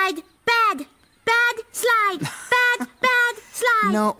slide, bad, bad, slide, bad, bad, slide. No.